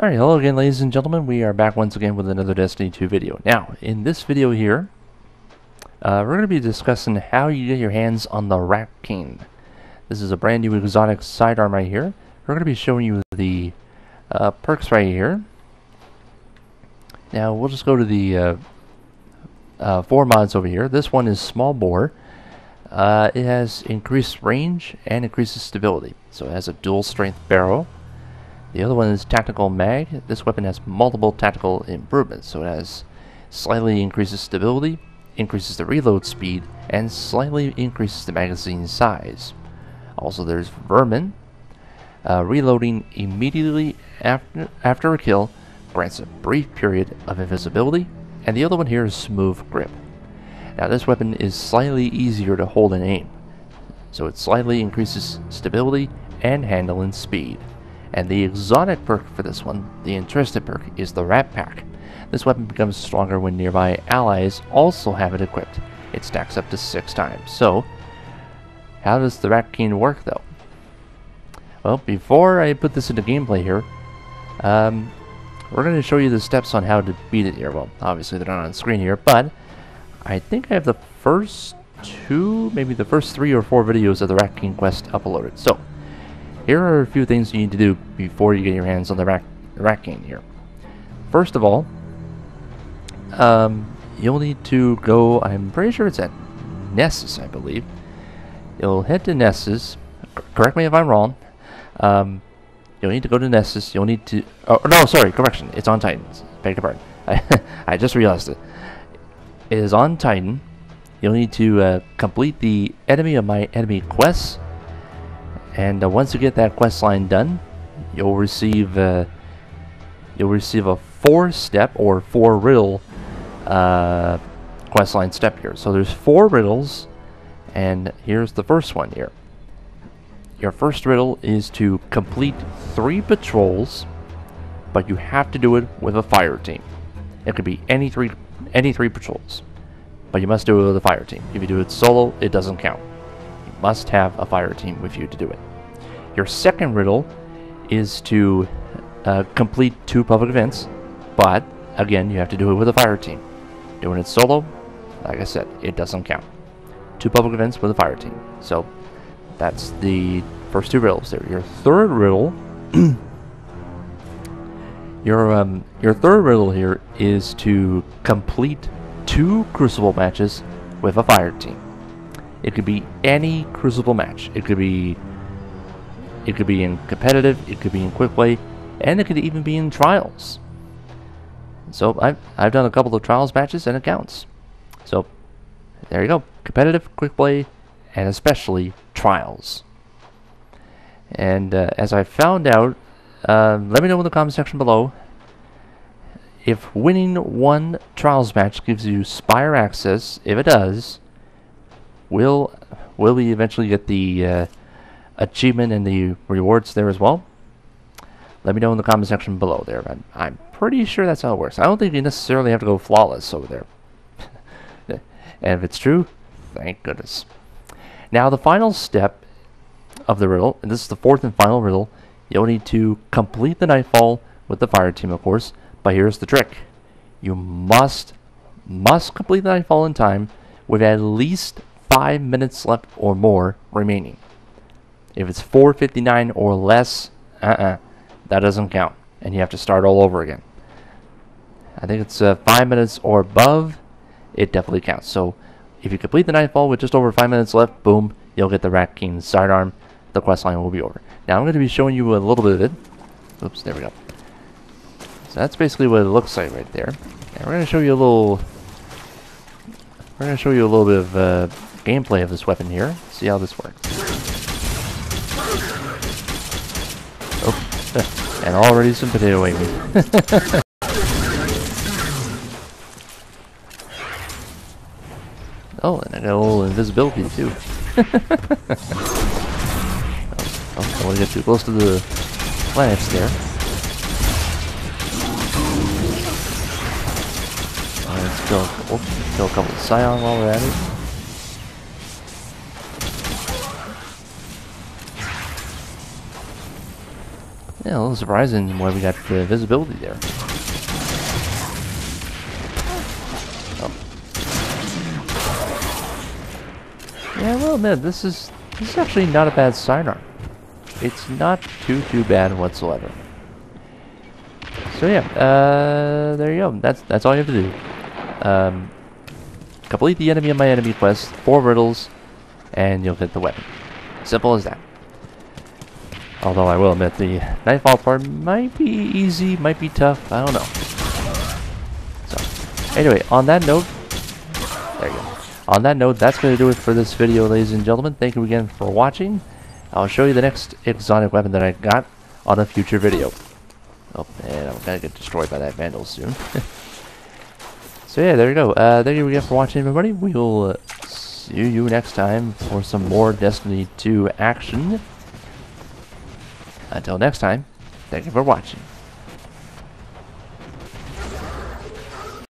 Alright, hello again ladies and gentlemen. We are back once again with another Destiny 2 video. Now, in this video here, uh, we're going to be discussing how you get your hands on the Rat King. This is a brand new exotic sidearm right here. We're going to be showing you the uh, perks right here. Now, we'll just go to the uh, uh, four mods over here. This one is small bore. Uh, it has increased range and increases stability. So it has a dual strength barrel. The other one is Tactical Mag. This weapon has multiple tactical improvements, so it has slightly increases stability, increases the reload speed, and slightly increases the magazine size. Also there's Vermin. Uh, reloading immediately after, after a kill grants a brief period of invisibility, and the other one here is Smooth Grip. Now this weapon is slightly easier to hold and aim, so it slightly increases stability and handling speed. And the exotic perk for this one, the interested perk, is the Rat Pack. This weapon becomes stronger when nearby allies also have it equipped. It stacks up to six times. So, how does the Rat King work though? Well, before I put this into gameplay here, um, we're going to show you the steps on how to beat it here. Well, obviously they're not on screen here, but I think I have the first two, maybe the first three or four videos of the Rat King quest uploaded. So, here are a few things you need to do before you get your hands on the Rat, Rat King here. First of all, um, you'll need to go, I'm pretty sure it's at Nessus, I believe. You'll head to Nessus, correct me if I'm wrong, um, you'll need to go to Nessus, you'll need to, oh no, sorry, correction, it's on Titans, beg your pardon, I, I just realized it. It is on Titan, you'll need to uh, complete the Enemy of My Enemy quests, and uh, once you get that quest line done, you'll receive uh, you'll receive a four step or four riddle uh, quest line step here. So there's four riddles, and here's the first one here. Your first riddle is to complete three patrols, but you have to do it with a fire team. It could be any three any three patrols, but you must do it with a fire team. If you do it solo, it doesn't count. You must have a fire team with you to do it. Your second riddle is to uh, complete two public events, but again, you have to do it with a fire team. Doing it solo, like I said, it doesn't count. Two public events with a fire team. So that's the first two riddles there. Your third riddle, your um, your third riddle here is to complete two Crucible matches with a fire team. It could be any Crucible match. It could be it could be in competitive, it could be in quick play, and it could even be in trials. So I've, I've done a couple of trials matches and it counts. So there you go. Competitive, quick play, and especially trials. And uh, as I found out, uh, let me know in the comment section below if winning one trials match gives you Spire access. If it does, will will we eventually get the uh, achievement and the rewards there as well? Let me know in the comment section below there. I'm, I'm pretty sure that's how it works. I don't think you necessarily have to go flawless over there. and if it's true, thank goodness. Now the final step of the riddle, and this is the fourth and final riddle, you'll need to complete the Nightfall with the fire team, of course. But here's the trick. You must, must complete the Nightfall in time with at least five minutes left or more remaining. If it's 459 or less, uh-uh, that doesn't count. And you have to start all over again. I think it's uh, 5 minutes or above, it definitely counts. So if you complete the Nightfall with just over 5 minutes left, boom, you'll get the Rat King sidearm. The quest line will be over. Now I'm going to be showing you a little bit of it. Oops, there we go. So that's basically what it looks like right there. And we're going to show you a little... We're going to show you a little bit of uh, gameplay of this weapon here. See how this works. Oh, and already some potato aiming. oh, and I got a little invisibility too. oh, I don't want to get too close to the planets there. let's kill, oh, kill a couple of Psion while we're at it. Yeah, a little surprising why we got the visibility there. Oh. Yeah, well, admit this is this is actually not a bad sidearm. It's not too too bad whatsoever. So yeah, uh, there you go. That's that's all you have to do. Um, complete the enemy of my enemy quest, four riddles, and you'll get the weapon. Simple as that. Although I will admit the Nightfall part might be easy, might be tough, I don't know. So, anyway, on that note, there you go. On that note, that's going to do it for this video, ladies and gentlemen. Thank you again for watching. I'll show you the next exotic weapon that I got on a future video. Oh, man, I'm going to get destroyed by that vandal soon. so yeah, there you go. Uh, thank you again for watching, everybody. We will uh, see you next time for some more Destiny 2 action. Until next time, thank you for watching.